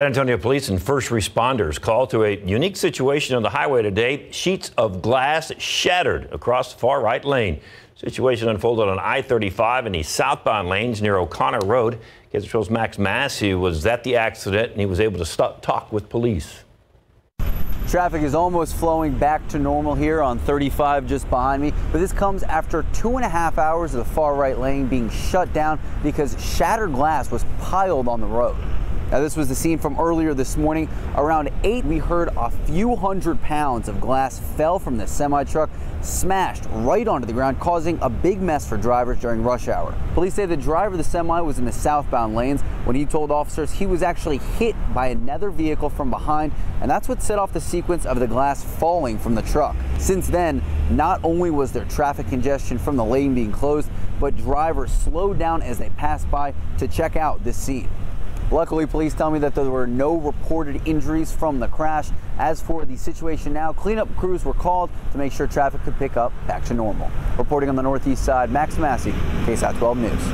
San Antonio police and first responders called to a unique situation on the highway today. Sheets of glass shattered across the far right lane. Situation unfolded on I-35 in the southbound lanes near O'Connor Road. KSAT's Max Massey was at the accident and he was able to stop, talk with police. Traffic is almost flowing back to normal here on 35 just behind me, but this comes after two and a half hours of the far right lane being shut down because shattered glass was piled on the road. Now, this was the scene from earlier this morning. Around 8, we heard a few hundred pounds of glass fell from the semi truck, smashed right onto the ground, causing a big mess for drivers during rush hour. Police say the driver of the semi was in the southbound lanes when he told officers he was actually hit by another vehicle from behind, and that's what set off the sequence of the glass falling from the truck. Since then, not only was there traffic congestion from the lane being closed, but drivers slowed down as they passed by to check out this scene. Luckily, police tell me that there were no reported injuries from the crash. As for the situation now, cleanup crews were called to make sure traffic could pick up back to normal. Reporting on the northeast side, Max Massey, KSAT 12 News.